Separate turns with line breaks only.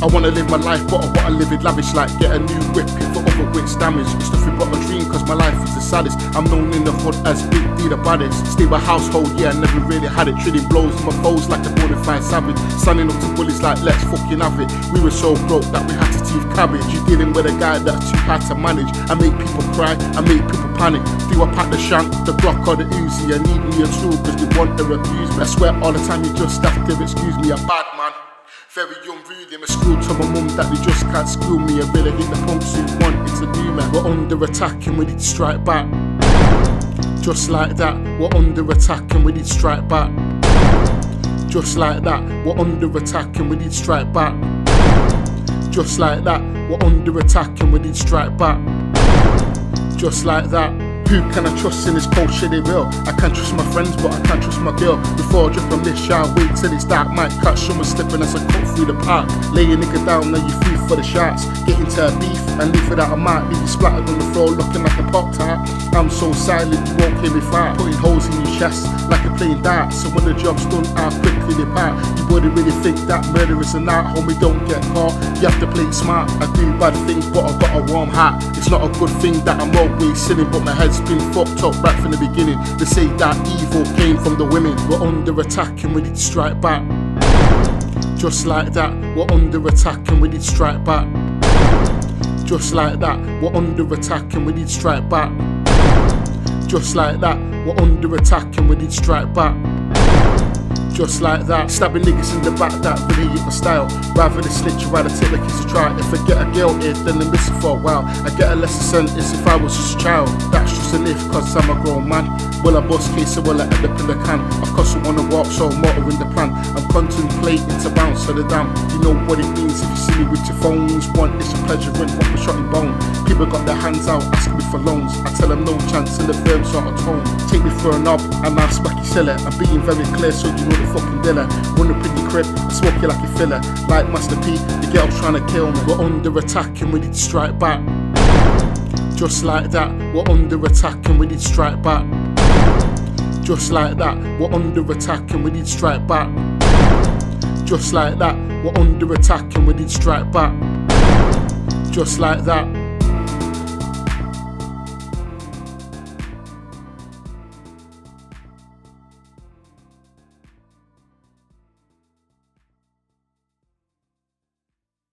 I wanna live my life, but I wanna live it lavish like get a new whip for other wits damage. It's nothing but a dream, cause my life is the saddest. I'm known in the hood as Big Dee the baddest. Stable household, yeah, I never really had it. Trading blows my foes like a bona fide savage. Standing up to bullies like let's fucking have it. We were so broke that we had to teeth cabbage. You dealing with a guy that's too hard to manage. I make people cry, I make people panic. Do I pack the shank, the Glock or the Uzi? I need me a tool cause they want to abuse me. I swear all the time you just have to excuse me, a bad. Very young, really, I'm school to my mum that they just can't school me. I really hit the pumps who wanted to do me. We're under attack and we need to strike back. Just like that, we're under attack and we need to strike back. Just like that, we're under attack and we need to strike back. Just like that, we're under attack and we need to strike back. Just like that. Who can I trust in this cold shitty real? I can't trust my friends, but I can't trust my girl. Before I drip on this shot, wait till it's dark. Might catch someone slipping as I cut through the park. Lay a nigga down, now you free for the shots. Get into a beef and leave it out of might. Leave you splattered on the floor, looking like a pop tart. I'm so silent, you won't hear me fight. Putting holes in your chest like a playing dart. So when the job's done, I'll quickly depart. You wouldn't really think that murder is an art, homie. Don't get caught. You have to play smart. I do bad things, but I got a warm heart. It's not a good thing that I'm always sinning, but my head's been fucked up right from the beginning. They say that evil came from the women. We're under attack and we need to strike back. Just like that, we're under attack and we need to strike back. Just like that, we're under attack and we need to strike back. Just like that, we're under attack and we need to strike back. Just like that, stabbing niggas in the back, that really ain't my style. Rather than out a tip like it's a try. If I get a girl here, then they miss it for a while. I get a lesser sentence if I was just a child. That's just an if, cause I'm a grown man. Will I bust case or will I end up in the can? Of course I wanna walk, so I'm in the plan. I'm contemplating to bounce to the dam. You know what it means if you see me with your phones. One, it's a pleasure and one for shot in bone. People got their hands out asking me for loans. I tell them no chance in the firm sort of tone. Take me for a knob, I'm ask back you sell it. I'm being very clear so you know the fucking dealer. Run up in your crib, smoke you like a filler. Like Master P, the girl's trying to kill me. We're under attack and we need to strike back. Just like that, we're under attack and we need to strike back. Just like that, we're under attack and we need to strike back. Just like that, we're under attack and we need to strike back. Just like that,